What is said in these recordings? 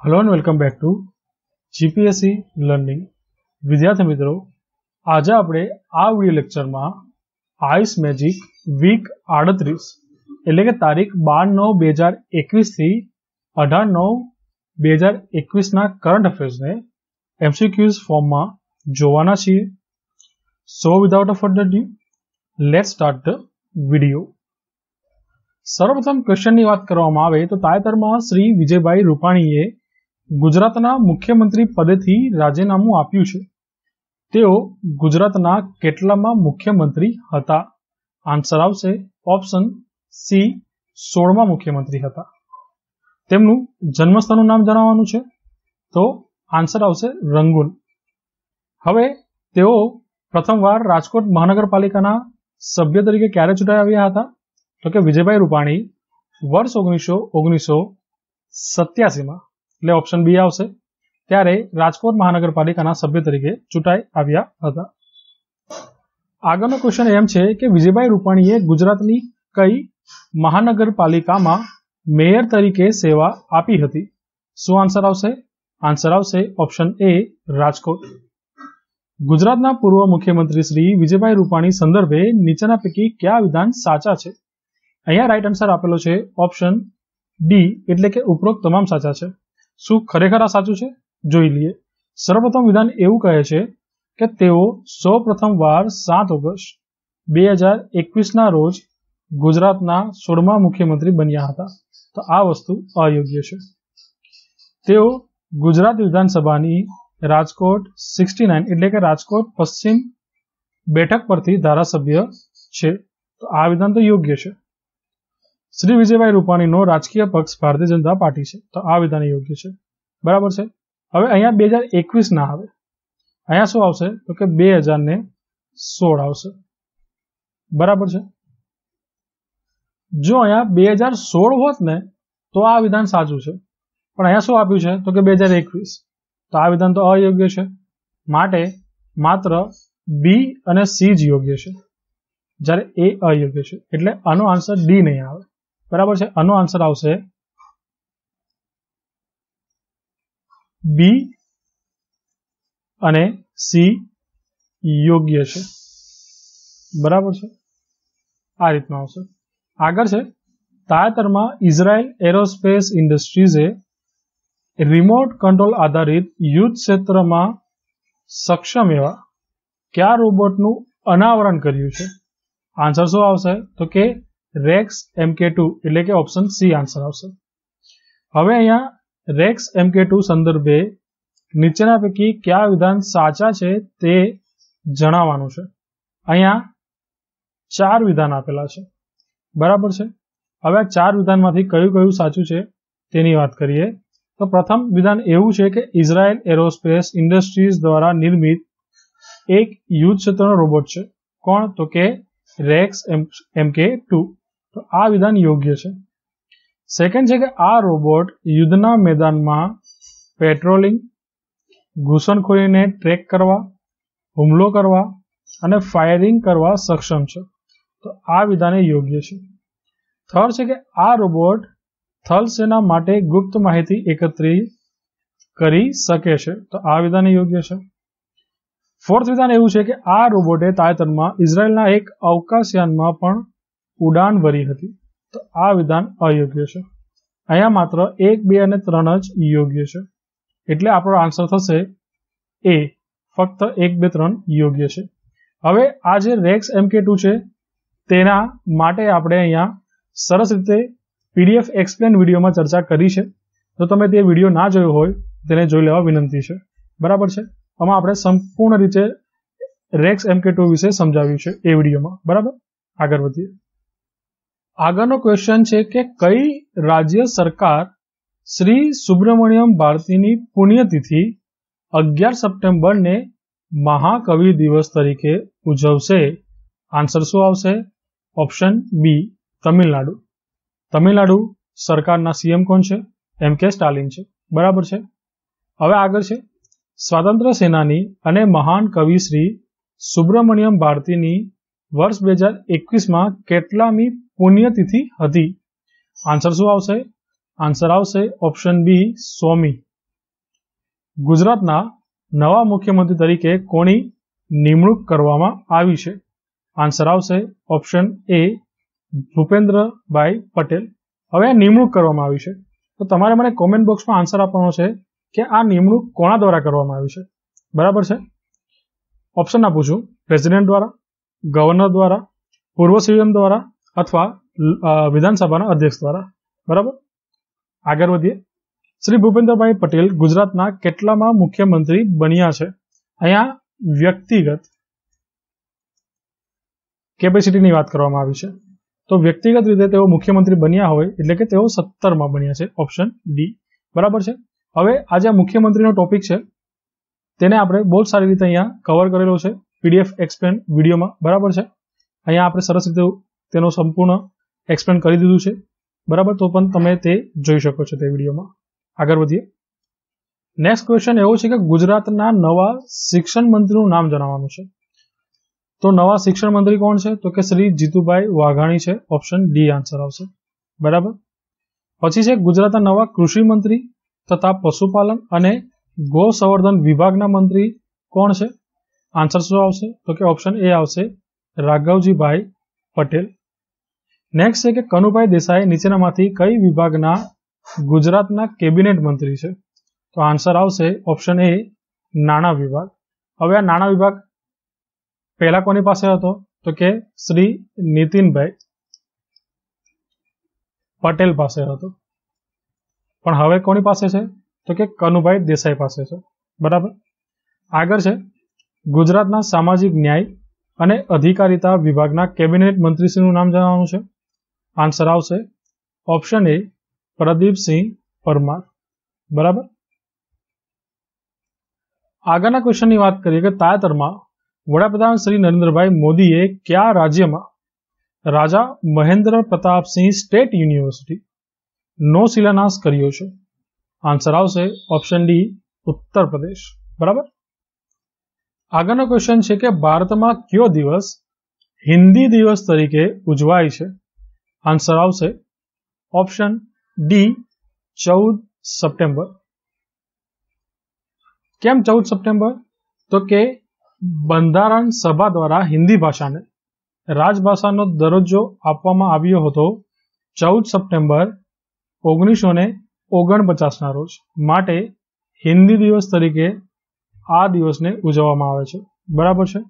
Hello and welcome back to GPSC learning વિદ્યાર્થી મિત્રો, આજે આપણે આ વીડિયો લેક્ચરમાં આઈસ મેજિક વીક આડત્રીસ, એટલે કે તારીખ બાર નવ બે હજાર એકવીસથી અઢાર નવ બે હજાર એકવીસના કરંટ અફેર્સને એમસીક્યુઝ ફોર્મમાં જોવાના છીએ. So without a further due let start the video સર્વપ્રથમ ક્વેશ્ચનની વાત કરવામાં આવે તો તાજેતરમાં શ્રી વિજયભાઈ રૂપાણીએ ગુજરાતના મુખ્યમંત્રી પદેથી રાજીનામું આપ્યું છે. તેઓ ગુજરાતના કેટલામાં મુખ્યમંત્રી હતા? આન્સર આવશે ઓપ્શન સી, સોળમાં મુખ્યમંત્રી હતા. તેમનું જન્મસ્થળનું નામ જણાવવાનું છે. તો આન્સર આવશે રંગૂન. હવે તેઓ પ્રથમવાર રાજકોટ મહાનગરપાલિકાના સભ્ય તરીકે ક્યારે ચૂંટાઈ આવ્યા હતા? તો કે વિજયભાઈ રૂપાણી વર્ષ ઓગણીસો ઓગણીસો સત્યાસીમાં. એટલે ઓપ્શન બી આવશે. ત્યારે રાજકોટ મહાનગરપાલિકાના સભ્ય તરીકે ચૂંટાઈ આવ્યા હતા. આગળનો ક્વેશ્ચન એમ છે કે વિજયભાઈ રૂપાણીએ ગુજરાતની કઈ મહાનગરપાલિકામાં મેયર તરીકે સેવા આપી હતી? શું આન્સર આવશે? આન્સર આવશે ઓપ્શન એ રાજકોટ. ગુજરાતના પૂર્વ મુખ્યમંત્રી શ્રી વિજયભાઈ રૂપાણી સંદર્ભે નીચેના પૈકી કયા વિધાન સાચા છે? અહીંયા રાઈટ આન્સર આપેલો છે ઓપ્શન ડી એટલે કે ઉપરોક્ત તમામ સાચા છે. શું ખરેખર આ સાચું છે? જોઈ લઈએ. સર્વપ્રથમ વિધાન એવું કહે છે કે તેઓ સૌ પ્રથમ વાર સાત ઓગસ્ટ બે હજાર એકવીસના રોજ ગુજરાતના સોળમા મુખ્યમંત્રી બન્યા હતા. તો આ વસ્તુ અયોગ્ય છે. તેઓ ગુજરાત વિધાનસભાની રાજકોટ સિક્સટી નાઇન એટલે કે રાજકોટ પશ્ચિમ બેઠક પરથી ધારાસભ્ય છે. તો આ વિધાન તો યોગ્ય છે. શ્રી વિજયભાઈ રૂપાણીનો રાજકીય પક્ષ ભારતીય જનતા પાર્ટી છે. તો આ વિધાન યોગ્ય છે? બરાબર છે? હવે અહીંયા બે હજાર એકવીસ ના આવે. અહીંયા શું આવશે? તો કે બે હજાર ને સોળ આવશે. બરાબર છે? જો અહીંયા બે હજાર સોળ હોત ને, તો આ વિધાન સાચું છે. પણ અહીંયા શું આપ્યું છે? તો કે બે હજાર એકવીસ. તો આ વિધાન તો અયોગ્ય છે. માટે માત્ર બી અને સી જ યોગ્ય છે. જ્યારે એ અયોગ્ય છે. એટલે આનો આન્સર ડી નહીં આવે. બરાબર છે? આનો આન્સર આવશે બી અને સી યોગ્ય છે. બરાબર છે? આ રીતનો આવશે. આગળ છે. તાજેતરમાં ઇઝરાયલ એરોસ્પેસ ઇન્ડસ્ટ્રીઝે રિમોટ કંટ્રોલ આધારિત યુદ્ધ ક્ષેત્રમાં સક્ષમ એવા કયા રોબોટનું અનાવરણ કર્યું છે? આન્સર શું આવશે? તો કે રેક્સ એમકે ટુ એટલે કે ઓપ્શન સી આન્સર આવશે. હવે અહીંયા રેક્સ એમકે ટુ સંદર્ભે નીચેના પૈકી કયા વિધાન સાચા છે તે જણાવવાનું છે. અહીંયા ચાર વિધાન આપેલા છે. બરાબર છે? હવે આ ચાર વિધાનમાંથી કયું કયું સાચું છે તેની વાત કરીએ. તો પ્રથમ વિધાન એવું છે કે ઇઝરાયલ એરોસ્પેસ ઇન્ડસ્ટ્રીઝ દ્વારા નિર્મિત એક યુદ્ધ ક્ષેત્રનો રોબોટ છે. કોણ? તો કે રેક્સ એમ એમકે ટુ તો આ વિધાન યોગ્ય છે. સેકન્ડ છે કે આ રોબોટ યુદ્ધના મેદાનમાં પેટ્રોલિંગ ઘૂસણખોરીને ટ્રેક કરવા, હુમલો કરવા અને ફાયરિંગ કરવા સક્ષમ છે. તો આ વિધાન યોગ્ય છે. થર્ડ છે કે આ રોબોટ થલ સેના માટે ગુપ્ત માહિતી એકત્રિત કરી શકે છે. તો આ વિધાન યોગ્ય છે. ફોર્થ વિધાન એવું છે કે આ રોબોટે તાજેતરમાં ઇઝરાયલના એક અવકાશયાનમાં પણ ઉડાન ભરી હતી. તો આ વિધાન અયોગ્ય છે. અહીંયા માત્ર એક, બે અને ત્રણ જ યોગ્ય છે. એટલે આપણો આન્સર થશે એ ફક્ત એક, બે, ત્રણ યોગ્ય છે. હવે આ જે રેક્સ એમકે ટુ છે, તેના માટે આપણે અહીંયા સરસ રીતે પીડીએફ એક્સપ્લેન વિડીયોમાં ચર્ચા કરી છે. જો તમે તે વીડિયો ના જોયો હોય, તેને જોઈ લેવા વિનંતી છે. બરાબર છે? આમાં આપણે સંપૂર્ણ રીતે રેક્સ એમકે ટુ વિશે સમજાવ્યું છે એ વિડીયોમાં. બરાબર? આગળ વધીએ. આગળનો ક્વેશ્ચન છે કે કઈ રાજ્ય સરકાર શ્રી સુબ્રમણ્યમ ભારતીની પુણ્યતિથિ અગિયાર સપ્ટેમ્બરને મહાકવિ દિવસ તરીકે ઉજવશે? આન્સર શું આવશે? ઓપ્શન બી તમિલનાડુ. તમિલનાડુ સરકારના સીએમ કોણ છે? એમ કે સ્ટાલિન છે. બરાબર છે? હવે આગળ છે. સ્વાતંત્ર્ય સેનાની અને મહાન કવિ શ્રી સુબ્રમણ્યમ ભારતીની વર્ષ બે હજાર એકવીસમાં કેટલામી પુણ્યતિથિ હતી. આન્સર શું આવશે? આન્સર આવશે ઓપ્શન બી સોમી ગુજરાતના નવા મુખ્યમંત્રી તરીકે કોની નિમણૂક કરવામાં આવી છે? આન્સર આવશે ઓપ્શન એ ભૂપેન્દ્રભાઈ પટેલ. હવે આ નિમણૂક કરવામાં આવી છે. તો તમારે મને કોમેન્ટ બોક્સમાં આન્સર આપવાનો છે કે આ નિમણૂક કોના દ્વારા કરવામાં આવી છે? બરાબર છે? ઓપ્શન આપું છું. પ્રેસિડેન્ટ દ્વારા ગવર્નર દ્વારા, પૂર્વ સીએમ દ્વારા અથવા વિધાનસભાના અધ્યક્ષ દ્વારા બરાબર આગળ વધીએ. શ્રી ભૂપેન્દ્રભાઈ પટેલ ગુજરાતના કેટલામાં મુખ્યમંત્રી બન્યા છે? અહીંયા વ્યક્તિગત કેપેસિટીની વાત કરવામાં આવી છે. તો વ્યક્તિગત રીતે તેઓ મુખ્યમંત્રી બન્યા હોય, એટલે કે તેઓ સત્તરમાં બન્યા છે ઓપ્શન ડી બરાબર છે? હવે આ જે મુખ્યમંત્રીનો ટોપિક છે, તેને આપણે બહુ સારી રીતે અહીંયા કવર કરેલો છે પીડીએફ એક્સપ્લેન વિડીયોમાં. બરાબર છે? અહીંયા આપણે સરસ રીતે તેનો સંપૂર્ણ એક્સપ્લેન કરી દીધું છે. બરાબર? તો પણ તમે તે જોઈ શકો છો તે વિડીયોમાં. આગળ વધીએ. નેક્સ્ટ ક્વેશ્ચન એવો છે કે ગુજરાતના નવા શિક્ષણ મંત્રીનું નામ જણાવવાનું છે. તો નવા શિક્ષણ મંત્રી કોણ છે? તો કે શ્રી જીતુભાઈ વાઘાણી છે. ઓપ્શન ડી આન્સર આવશે. બરાબર? પછી છે ગુજરાતના નવા કૃષિ મંત્રી તથા પશુપાલન અને ગો સંવર્ધન વિભાગના મંત્રી કોણ છે? આન્સર શું આવશે? તો કે ઓપ્શન એ આવશે રાઘવજીભાઈ પટેલ. નેક્સ્ટ છે કે કનુભાઈ દેસાઈ નીચેનામાંથી કઈ વિભાગના ગુજરાતના કેબિનેટ મંત્રી છે? તો આન્સર આવશે ઓપ્શન એ નાણાં વિભાગ. હવે આ નાણાં વિભાગ પહેલા કોની પાસે હતો? તો કે શ્રી નીતિનભાઈ પટેલ પાસે હતો. પણ હવે કોની પાસે છે? તો કે કનુભાઈ દેસાઈ પાસે છે. બરાબર? આગળ છે. ગુજરાતના સામાજિક ન્યાય અને અધિકારીતા વિભાગના કેબિનેટ મંત્રીશ્રીનું નામ જણાવવાનું છે. આન્સર આવશે. ઓપ્શન એ પ્રદીપસિંહ પરમાર બરાબર? આગળના ક્વેશ્ચનની વાત કરીએ કે તાજેતરમાં વડાપ્રધાન શ્રી નરેન્દ્રભાઈ મોદીએ કયા રાજ્યમાં રાજા મહેન્દ્ર પ્રતાપસિંહ સ્ટેટ યુનિવર્સિટી નો શિલાન્યાસ કર્યો છે? આન્સર આવશે. Option D Uttar Pradesh. બરાબર? આગળનો ક્વેશ્ચન છે કે ભારતમાં કયો દિવસ હિન્દી દિવસ તરીકે ઉજવાય છે? આન્સર આવશે. ઓપ્શન ડી ચૌદ સપ્ટેમ્બર. કેમ ચૌદ સપ્ટેમ્બર? તો કે બંધારણ સભા દ્વારા હિન્દી ભાષાને રાજભાષાનો દરજ્જો આપવામાં આવ્યો હતો ચૌદ સપ્ટેમ્બર ઓગણીસો ને ઓગણપચાસના રોજ. માટે હિન્દી દિવસ તરીકે આ દિવસને ઉજવવામાં આવે છે. બરાબર છે?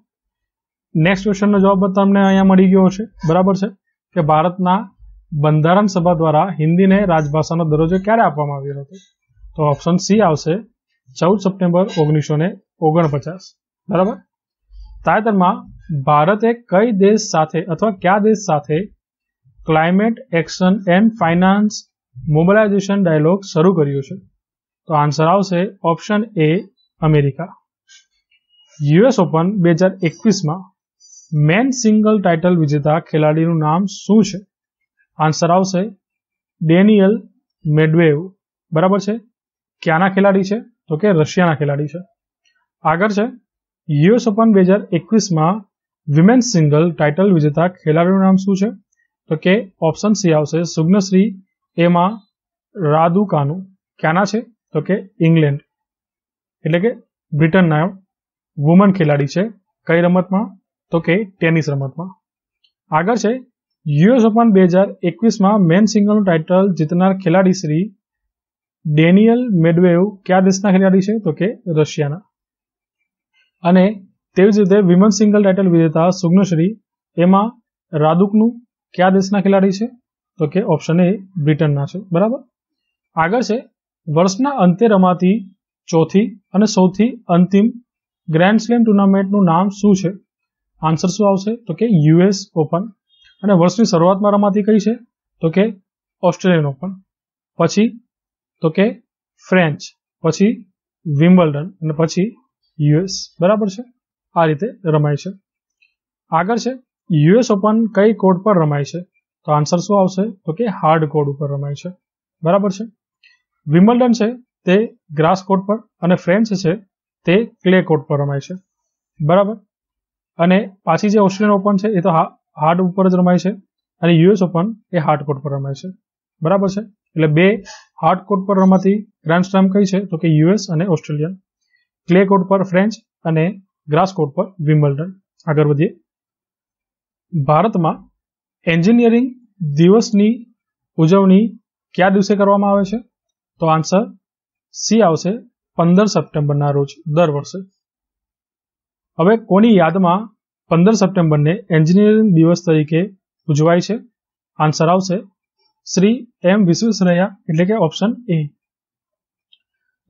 નેક્સ્ટ ક્વેશ્ચનનો જવાબ તમને અહીંયા મળી ગયો હશે. બરાબર છે? કે ભારતના બંધારણ સભા દ્વારા હિન્દીને રાજભાષાનો દરજ્જો ક્યારે આપવામાં આવ્યો હતો? તો ઓપ્શન સી આવશે ચૌદ સપ્ટેમ્બર ઓગણીસો ને ઓગણપચાસ. બરાબર? તાજેતરમાં ભારતે કઈ દેશ સાથે અથવા કયા દેશ સાથે climate action and finance mobilization dialogue શરૂ કર્યું છે? તો આન્સર આવશે option A America. US open બે હજાર એકવીસમાં મેન સિંગલ ટાઇટલ વિજેતા ખેલાડીનું નામ શું છે? આન્સર આવશે ડેનિયલ મેડવેવ. બરાબર છે? ક્યાંના ખેલાડી છે? તો કે રશિયાના ખેલાડી છે. આગળ છે યુએસ ઓપન બે હજાર એકવીસમાં વિમેન્સ સિંગલ ટાઇટલ વિજેતા ખેલાડીનું નામ શું છે? તો કે ઓપ્શન સી આવશે સુગ્નશ્રી એમાં રાદુકાનુ. ક્યાંના છે? તો કે ઇંગ્લેન્ડ. એટલે કે બ્રિટનના વુમન ખેલાડી છે. કઈ રમતમાં? તો કે ટેનિસ રમતમાં. આગળ છે, યુએસ ઓપન બે હજાર એકવીસમાં મેન સિંગલનું ટાઇટલ જીતનાર ખેલાડી શ્રી ડેનિયલ મેડવેવ કયા દેશના ખેલાડી છે? તો કે રશિયાના. અને તેવી જ રીતે વિમન સિંગલ ટાઇટલ વિજેતા સુગ્નશ્રી એમાં રાદુકનું કયા દેશના ખેલાડી છે? તો કે ઓપ્શન એ બ્રિટનના છે, બરાબર? આગળ છે, વર્ષના અંતે રમાતી ચોથી અને સૌથી અંતિમ ગ્રેન્ડ સ્લેમ ટુર્નામેન્ટનું નામ શું છે? આન્સર શું આવશે? તો કે યુએસ ઓપન અને વર્ષની શરૂઆતમાં રમાતી કઈ છે? તો કે ઓસ્ટ્રેલિયન ઓપન પછી તો કે ફ્રેન્ચ પછી વિમ્બલ્ડન અને પછી યુએસ બરાબર છે? આ રીતે રમાય છે. આગળ છે. યુએસ ઓપન કઈ કોર્ટ પર રમાય છે? તો આન્સર શું આવશે? તો કે હાર્ડ કોર્ટ ઉપર રમાય છે. બરાબર છે? વિમ્બલ્ડન છે તે ગ્રાસ કોર્ટ પર અને ફ્રેન્ચ છે તે ક્લે કોર્ટ પર રમાય છે. બરાબર? અને પાછી જે ઓસ્ટ્રેલિયન ઓપન છે, એ તો હાર્ડ ઉપર જ રમાય છે. અને યુએસ ઓપન એ હાર્ડ કોર્ટ પર રમાય છે. બરાબર છે? એટલે બે હાર્ડ કોર્ટ પર રમાતી ગ્રાન્ડ સ્લેમ કઈ છે? તો કે યુએસ અને ઓસ્ટ્રેલિયન. ક્લે કોર્ટ પર ફ્રેન્ચ અને ગ્રાસ કોર્ટ પર વિમ્બલ્ડન આગળ વધીએ. ભારતમાં એન્જિનિયરિંગ દિવસની ઉજવણી કયા દિવસે કરવામાં આવે છે? તો આન્સર સી આવશે પંદર સપ્ટેમ્બરના રોજ, દર વર્ષે. હવે કોની યાદમાં પંદર સપ્ટેમ્બરને એન્જિનિયરિંગ દિવસ તરીકે ઉજવાય છે? આન્સર આવશે શ્રી એમ વિશ્વેશ્વરૈયા, એટલે કે ઓપ્શન એ.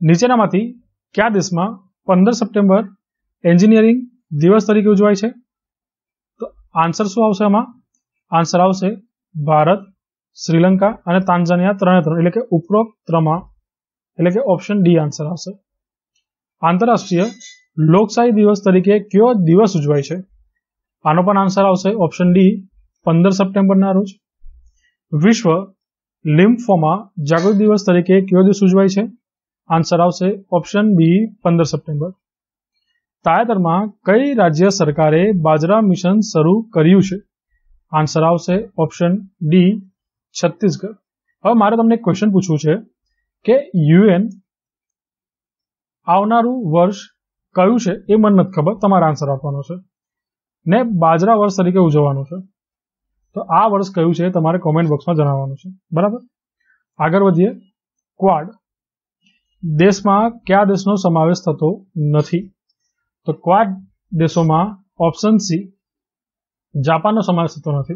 નીચેનામાંથી કયા દેશમાં પંદર સપ્ટેમ્બર એન્જિનિયરિંગ દિવસ તરીકે ઉજવાય છે? તો આન્સર શું આવશે આમાં? આન્સર આવશે ભારત, શ્રીલંકા અને તાંજાનિયા ત્રણે ત્રણ, એટલે કે ઉપરોક્ત ત્રમા એટલે કે ઓપ્શન ડી આન્સર આવશે. આંતરરાષ્ટ્રીય લોકશાહી દિવસ તરીકે કયો દિવસ ઉજવાય છે? આનો પણ આન્સર આવશે ઓપ્શન ડી પંદર સપ્ટેમ્બરના રોજ. વિશ્વ લિમ્ફોમા જાગૃત દિવસ તરીકે કયો દિવસ ઉજવાય છે? આન્સર આવશે ઓપ્શન બી પંદર સપ્ટેમ્બર. તાજેતરમાં કઈ રાજ્ય સરકારે બાજરા મિશન શરૂ કર્યું છે? આન્સર આવશે ઓપ્શન ડી છત્તીસગઢ. હવે મારે તમને એક ક્વેશ્ચન પૂછવું છે કે યુએન આવનારું વર્ષ કયું છે એ મને નથી ખબર, તમારે આન્સર આપવાનો છે. ને બાજરા વર્ષ તરીકે ઉજવવાનું છે. તો આ વર્ષ કયું છે તમારે કોમેન્ટ બોક્સમાં જણાવવાનું છે. બરાબર? આગળ વધીએ. ક્વાડ દેશમાં કયા દેશનો સમાવેશ થતો નથી? તો ક્વાડ દેશોમાં ઓપ્શન સી જાપાનનો સમાવેશ થતો નથી.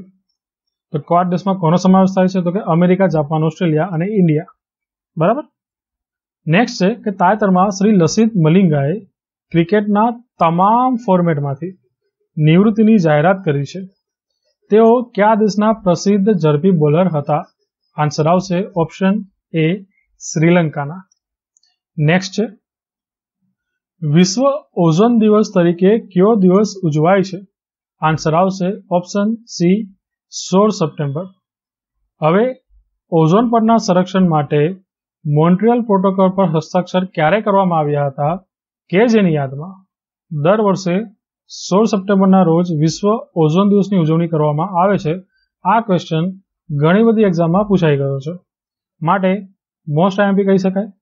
તો ક્વાડ દેશમાં કોનો સમાવેશ થાય છે? તો કે અમેરિકા, જાપાન, ઓસ્ટ્રેલિયા અને ઇન્ડિયા. બરાબર? નેક્સ્ટ છે કે તાજેતરમાં શ્રી લસિત મલિંગાએ ક્રિકેટના તમામ ફોર્મેટમાંથી નિવૃત્તિની જાહેરાત કરી છે. તેઓ કયા દેશના પ્રસિદ્ધ ઝડપી બોલર હતા? આન્સર આવશે ઓપ્શન એ શ્રીલંકાના. નેક્સ્ટ છે. વિશ્વ ઓઝોન દિવસ તરીકે કયો દિવસ ઉજવાય છે? આન્સર આવશે ઓપ્શન સી સોળ સપ્ટેમ્બર. હવે ઓઝોન પરના સંરક્ષણ માટે મોન્ટ્રિયલ પ્રોટોકોલ પર હસ્તાક્ષર ક્યારે કરવામાં આવ્યા હતા? કે જેની યાદમાં દર વર્ષે સોળ સપ્ટેમ્બરના રોજ વિશ્વ ઓઝોન દિવસની ઉજવણી કરવામાં આવે છે, આ ક્વેશ્ચન ઘણી બધી એક્ઝામમાં પૂછાઈ ગયો છે. માટે મોસ્ટ આઈએમપી કહી શકાય?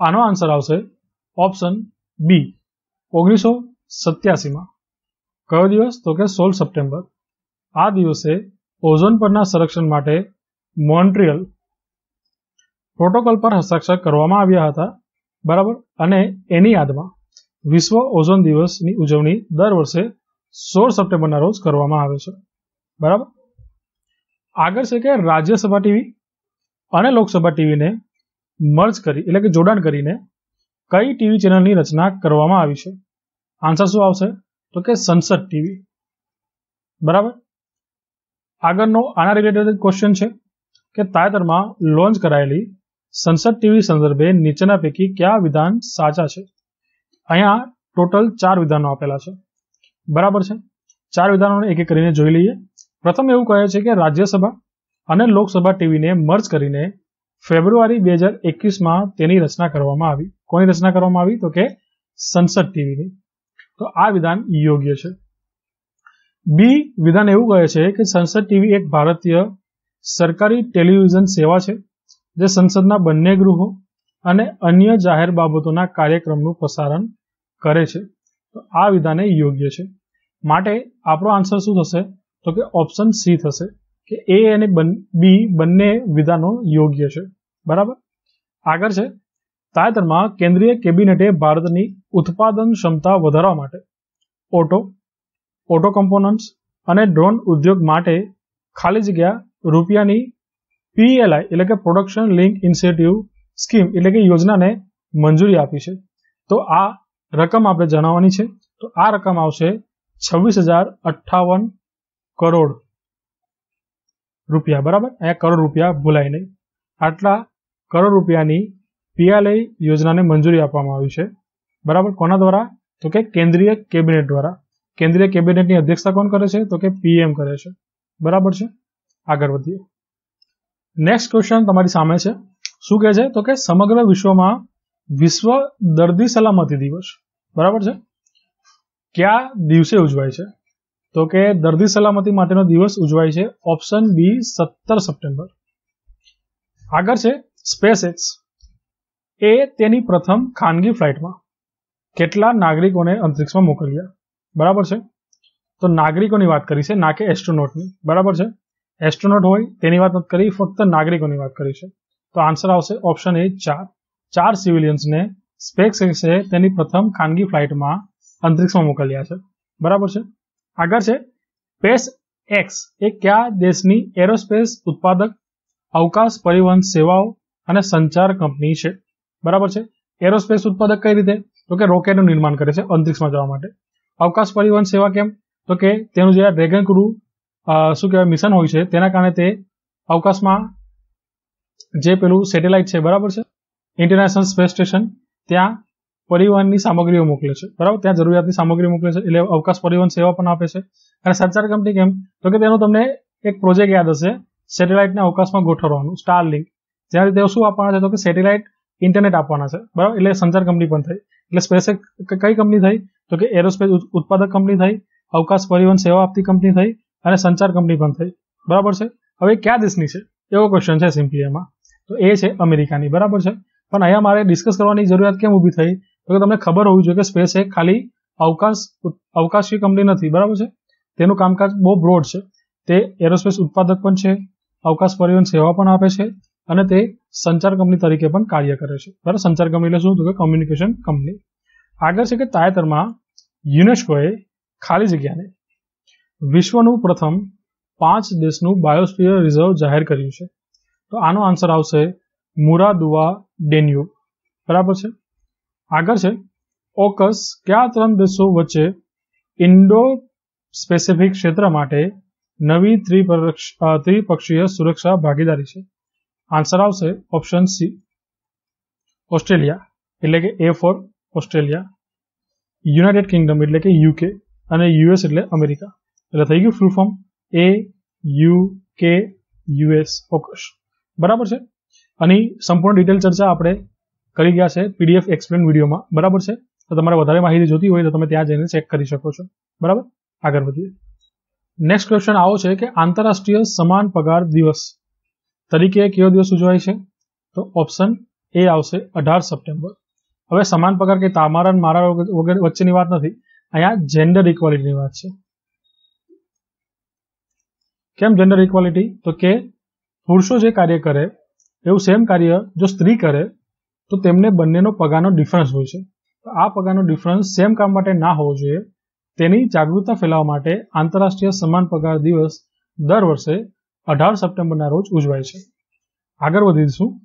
આનો આન્સર આવશે ઓપ્શન બી ઓગણીસો સત્યાસીમાં. કયો દિવસ? તો કે સોળ સપ્ટેમ્બર. આ દિવસે ઓઝોન પરના સંરક્ષણ માટે મોન્ટ્રિયલ પ્રોટોકોલ પર હસ્તાક્ષર કરવામાં આવ્યા હતા. બરાબર? અને એની યાદમાં વિશ્વ ઓઝોન દિવસની ઉજવણી દર વર્ષે સોળ સપ્ટેમ્બરના રોજ કરવામાં આવે છે. બરાબર? આગળ છે કે રાજ્યસભા ટીવી અને લોકસભા ટીવીને મર્જ કરી, એટલે કે જોડાણ કરીને કઈ ટીવી ચેનલની રચના કરવામાં આવી છે? આન્સર શું આવશે? તો કે સંસદ ટીવી. બરાબર? આગળનો આના રિલેટેડ ક્વેશ્ચન છે કે તાજેતરમાં લોન્ચ કરાયેલી સંસદ ટીવી સંદર્ભે નીચેના પૈકી કયા વિધાન સાચા છે? અહીંયા ટોટલ ચાર વિધાનો આપેલા છે. બરાબર છે? ચાર વિધાનોને એક એક કરીને જોઈ લઈએ. પ્રથમ એવું કહે છે કે રાજ્યસભા અને લોકસભા ટીવીને મર્જ કરીને ફેબ્રુઆરી બે હજાર એકવીસમાં તેની રચના કરવામાં આવી. કોની રચના કરવામાં આવી? તો કે સંસદ ટીવીની. તો આ વિધાન યોગ્ય છે. બી વિધાન એવું કહે છે કે સંસદ ટીવી એક ભારતીય સરકારી ટેલિવિઝન સેવા છે. જે સંસદના બંને ગૃહો અને અન્ય જાહેર બાબતોના કાર્યક્રમનું પ્રસારણ કરે છે. તો આ વિધાને યોગ્ય છે. માટે આપણો આન્સર શું થશે? તો કે ઓપ્શન સી થશે કે એ અને બી બંને વિધાનો યોગ્ય છે. બરાબર? આગળ છે. તાજેતરમાં કેન્દ્રીય કેબિનેટે ભારતની ઉત્પાદન ક્ષમતા વધારવા માટે ઓટો ઓટો કમ્પોનન્ટ્સ અને ડ્રોન ઉદ્યોગ માટે ખાલી જગ્યા રૂપિયાની પીએલઆઈ એટલે કે પ્રોડક્શન લિંક ઇન્સેન્ટિવ સ્કીમ એટલે કે યોજનાને મંજૂરી આપી છે. તો આ રકમ આપણે જણાવવાની છે. તો આ રકમ આવશે છવ્વીસ હજાર અઠ્ઠાવન કરોડ રૂપિયા. બરાબર? અહીંયા કરોડ રૂપિયા ભૂલાય નહીં. આટલા કરોડ રૂપિયાની પીએલઆઈ યોજનાને મંજૂરી આપવામાં આવી છે. બરાબર? કોના દ્વારા? તો કે કેન્દ્રીય કેબિનેટ દ્વારા. કેન્દ્રીય કેબિનેટની અધ્યક્ષતા કોણ કરે છે? તો કે પીએમ કરે છે. બરાબર છે? આગળ વધીએ. નેક્સ્ટ ક્વેશ્ચન તમારી સામે છે. શું કહે છે? તો કે સમગ્ર વિશ્વમાં વિશ્વ દર્દી સલામતી દિવસ. બરાબર છે? કયા દિવસે ઉજવાય છે? તો કે દર્દી સલામતી માટેનો દિવસ ઉજવાય છે ઓપ્શન બી સત્તર સપ્ટેમ્બર. આગળ છે સ્પેસ એક્સ એ તેની પ્રથમ ખાનગી ફ્લાઇટમાં કેટલા નાગરિકોને અંતરિક્ષમાં મોકલ્યા? બરાબર છે? તો નાગરિકોની વાત કરી છે, ના કે એસ્ટ્રોનોટની. બરાબર છે? એસ્ટ્રોનોટ હોય તેની વાત નથી કરી, ફક્ત નાગરિકોની વાત કરી છે. તો આન્સર આવશે ઓપ્શન એ ચાર. ચાર સિવિલિયન્સને સ્પેસ એક્સે તેની પ્રથમ ખાનગી ફ્લાઇટમાં અંતરિક્ષમાં મોકલ્યા છે. બરાબર છે? આગળ છે. સ્પેસ એક્સ એ કયા દેશની એરોસ્પેસ ઉત્પાદક, અવકાશ પરિવહન સેવાઓ અને સંચાર કંપની છે? બરાબર છે? એરોસ્પેસ ઉત્પાદક કઈ રીતે? તો કે રોકેટનું નિર્માણ કરે છે અંતરિક્ષમાં જવા માટે. અવકાશ પરિવહન સેવા કેમ? તો કે તેનું જે ડ્રેગન ક્રૂ શું કહેવાય મિશન હોય છે. તેના કારણે તે અવકાશમાં જે પેલું સેટેલાઇટ છે, બરાબર છે? ઇન્ટરનેશનલ સ્પેસ સ્ટેશન ત્યાં પરિવહનની સામગ્રીઓ મોકલે છે. બરાબર? ત્યાં જરૂરિયાતની સામગ્રી મોકલે છે. એટલે અવકાશ પરિવહન સેવા પણ આપે છે. અને સંચાર કંપની કેમ? તો કે તેનો તમને એક પ્રોજેક્ટ યાદ હશે. સેટેલાઇટને અવકાશમાં ગોઠવવાનું. સ્ટાર લિંક જ્યાં તેઓ શું આપવાના છે? તો કે સેટેલાઇટ ઇન્ટરનેટ આપવાના છે. બરાબર? એટલે સંચાર કંપની પણ થઈ. એટલે સ્પેસ કઈ કંપની થઈ? તો કે એરોસ્પેસ ઉત્પાદક કંપની થઈ. અવકાશ પરિવહન સેવા આપતી કંપની થઈ. અને સંચાર કંપની પણ થઈ. બરાબર છે? હવે કયા દેશની છે? એવો ક્વેશ્ચન છે સિમ્પલી એમાં તો એ છે અમેરિકાની. બરાબર છે? પણ અહીંયા મારે ડિસ્કસ કરવાની જરૂરિયાત કેમ ઊભી થઈ? તો કે તમને ખબર હોવી જોઈએ કે સ્પેસ એ ખાલી અવકાશ અવકાશી કંપની નથી. બરાબર છે? તેનું કામકાજ બહુ બ્રોડ છે. તે એરોસ્પેસ ઉત્પાદક પણ છે, અવકાશ પરિવહન સેવા પણ આપે છે અને તે સંચાર કંપની તરીકે પણ કાર્ય કરે છે. બરાબર? સંચાર કંપની એટલે શું? તો કે કોમ્યુનિકેશન કંપની. આગળ છે કે તાજેતરમાં યુનેસ્કોએ ખાલી જગ્યાને વિશ્વનું પ્રથમ પાંચ દેશનું બાયોસ્ફિયર રિઝર્વ જાહેર કર્યું છે. તો આનો આન્સર આવશે મુરાદુવા ડેન્યુબ બરાબર છે? આગળ છે. ઓકસ કયા ત્રણ દેશો વચ્ચે ઇન્ડો સ્પેસિફિક ક્ષેત્ર માટે નવી ત્રિપક્ષીય સુરક્ષા ભાગીદારી છે? આન્સર આવશે ઓપ્શન સી ઓસ્ટ્રેલિયા, એટલે કે A for Australia United Kingdom એટલે કે યુકે અને યુએસ એટલે અમેરિકા એટલે થઈ ગયું full form A U K US focus બરાબર છે? આની સંપૂર્ણ ડિટેલ ચર્ચા આપણે કરી ગયા છે પીડીએફ એક્સપ્લેન વિડીયોમાં બરાબર છે? તો તમારે વધારે માહિતી જોતી હોય તો તમે ત્યાં જઈને ચેક કરી શકો છો. બરાબર? આગળ વધીએ. નેક્સ્ટ ક્વેશ્ચન આવો છે કે આંતરરાષ્ટ્રીય સમાન પગાર દિવસ તરીકે કયો દિવસ ઉજવાય છે? તો ઓપ્શન એ આવશે અઢાર સપ્ટેમ્બર. હવે સમાન પગાર કે તમારા મારા વગેરે વચ્ચેની વાત નથી. અહીંયા જેન્ડર ઇક્વાલિટીની વાત છે. કેમ જેન્ડર ઇક્વાલિટી તો કે પુરુષો જે કાર્ય કરે, એવું સેમ કાર્ય જો સ્ત્રી કરે, તો તેમને બંનેનો પગારનો ડિફરન્સ હોય છે. તો આ પગારનો ડિફરન્સ સેમ કામ માટે ના હોવો જોઈએ. તેની જાગૃતતા ફેલાવવા માટે આંતરરાષ્ટ્રીય સમાન પગાર દિવસ દર વર્ષે અઢાર સપ્ટેમ્બરના રોજ ઉજવાય છે. આગળ વધીશું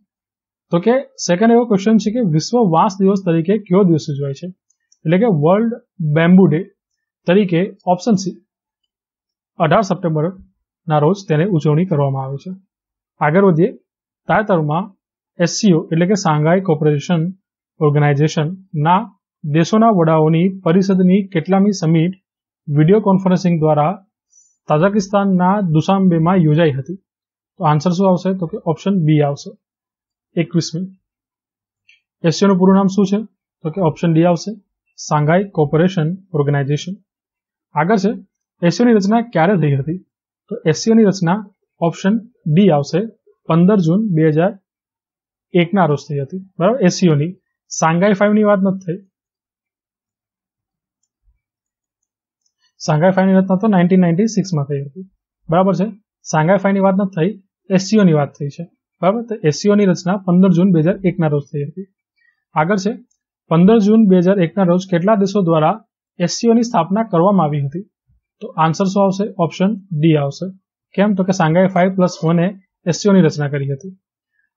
તો કે સેકન્ડ એવો ક્વેશ્ચન છે કે વિશ્વ વાંસ દિવસ તરીકે કયો દિવસ ઉજવાય છે? એટલે કે વર્લ્ડ બેમ્બુ ડે તરીકે ઓપ્શન સી અઢાર સપ્ટેમ્બરના રોજ તેને ઉજવણી કરવામાં આવે છે. આગળ વધીએ, તાજેતરમાં એસસીઓ એટલે કે સાંઘાઈ કોર્પોરેશન ઓર્ગેનાઇઝેશનના દેશોના વડાઓની પરિષદની કેટલામી સમિટ વીડિયો કોન્ફરન્સિંગ દ્વારા તાઝાકિસ્તાનના દુસાંબેમાં યોજાઈ હતી. તો આન્સર શું આવશે? તો કે ઓપ્શન બી આવશે. એકવીસમી એસસીઓનું પૂરું નામ શું છે? તો કે ઓપ્શન ડી આવશે. Shanghai corporation organization. આગળ છે, એસસીઓની રચના ક્યારે થઈ હતી? તો એસસીઓની રચના ઓપ્શન ડી આવશે. પંદર જૂન બે હજાર એકના રોજ થઈ હતી. બરાબર? એસસીઓની સાંઘાઈ ફાઈવની વાત નથી થઈ. સાંઘાઈ ફાઈવની રચના તો નાઇન્ટીન નાઇન્ટી સિક્સમાં થઈ હતી. બરાબર છે? સાંઘાઈ ફાઈવની વાત નથી થઈ. એસસીઓની વાત થઈ છે. બરાબર? તો એસસીઓની રચના પંદર જૂન બે હજાર એકના રોજ થઈ હતી. આગળ છે. પંદર જૂન બે હજાર એકના રોજ કેટલા દેશો દ્વારા એસસીઓની સ્થાપના કરવામાં આવી હતી? તો આન્સર શું આવશે? ઓપ્શન ડી આવશે. કેમ? તો કે સાંઘાઈ ફાઈવ પ્લસ વને એસસીઓની રચના કરી હતી.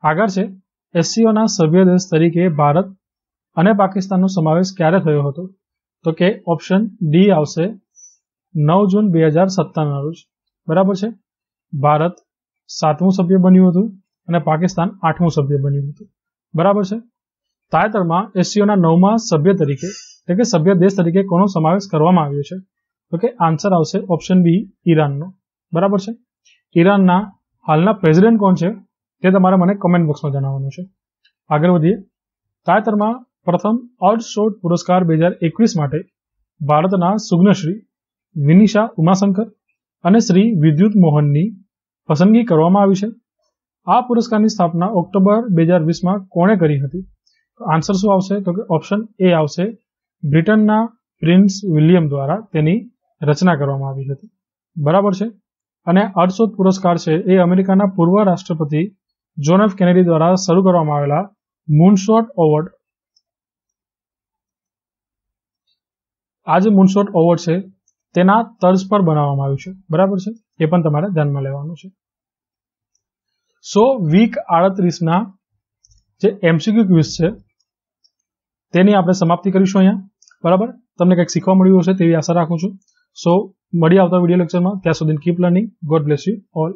આગળ છે એસસીઓના સભ્ય દેશ તરીકે ભારત અને પાકિસ્તાનનો સમાવેશ ક્યારે થયો હતો? તો કે ઓપ્શન ડી આવશે નવ જૂન બે હજાર સત્તરના રોજ. બરાબર છે? ભારત સાતમું સભ્ય બન્યું હતું અને પાકિસ્તાન આઠમું સભ્ય બન્યું હતું. બરાબર છે? તાજેતરમાં એસસીઓના નવમા સભ્ય તરીકે એટલે કે સભ્ય દેશ તરીકે કોનો સમાવેશ કરવામાં આવ્યો છે? તો કે આન્સર આવશે ઓપ્શન બી ઈરાનનો. બરાબર છે? ઈરાનના હાલના પ્રેસિડેન્ટ કોણ છે? તે તમારે મને કમેન્ટ બોક્સમાં જણાવવાનું છે. આગળ વધીએ. તાજેતરમાં પ્રથમ અર્ટ શોટ પુરસ્કાર બે હજાર એકવીસ માટે ભારતના સુગ્નશ્રી વિનિશા ઉમાશંકર અને શ્રી વિદ્યુત મોહનની પસંદગી કરવામાં આવી છે. આ પુરસ્કારની સ્થાપના ઓક્ટોબર બે હજાર વીસમાં કોણે કરી હતી? આન્સર શું આવશે? તો કે ઓપ્શન એ આવશે બ્રિટનના પ્રિન્સ વિલિયમ દ્વારા તેની રચના કરવામાં આવી હતી. બરાબર છે? અને અર્થશોધ પુરસ્કાર છે એ અમેરિકાના પૂર્વ રાષ્ટ્રપતિ જોન એફ કેનેડી દ્વારા શરૂ કરવામાં આવેલા મૂનશોટ એવોર્ડ આ જે મૂનશોટ એવોર્ડ છે, તેના તર્જ પર બનાવવામાં આવ્યું છે. બરાબર છે? એ પણ તમારે ધ્યાનમાં લેવાનું છે. સો, વીક આડત્રીસના જે એમસીક્યુ ક્વિઝ છે, તેની આપણે સમાપ્તિ કરીશું અહીંયા. બરાબર? તમને કંઈક શીખવા મળ્યું હશે તેવી આશા રાખું છું. સો મળી આવતા વીડિયો લેક્ચરમાં ત્યાં સુધી keep learning God bless you all